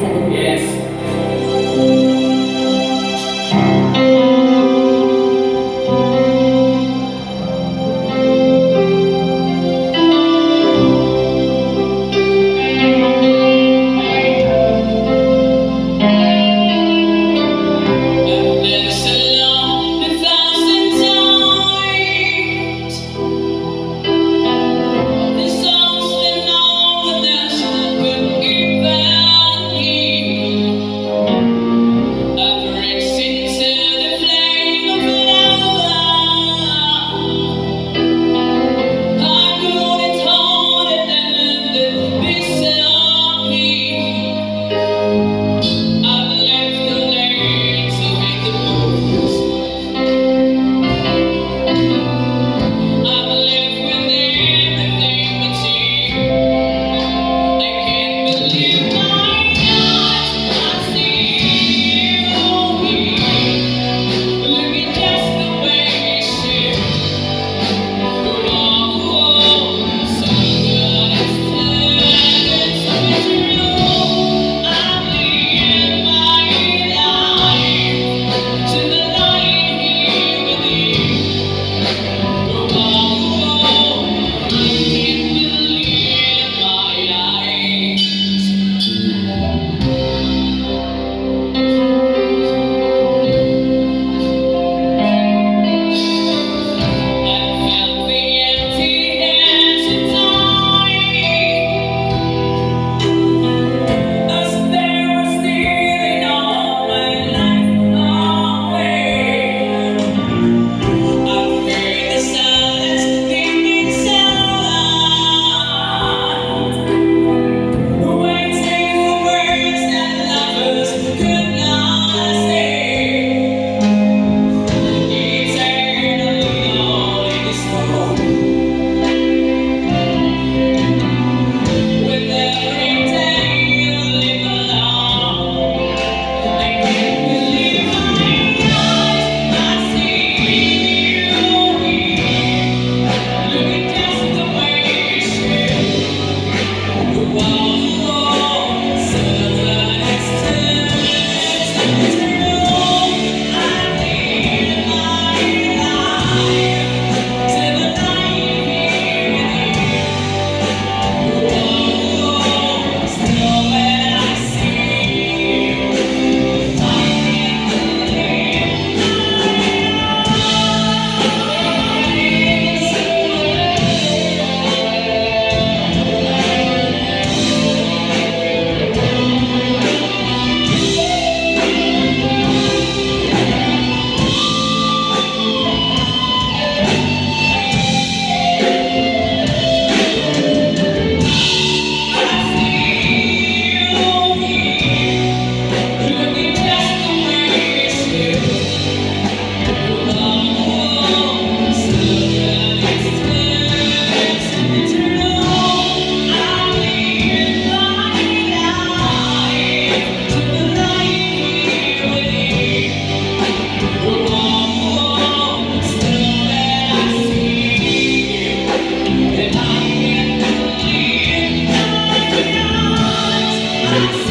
sa loob. Yes. I see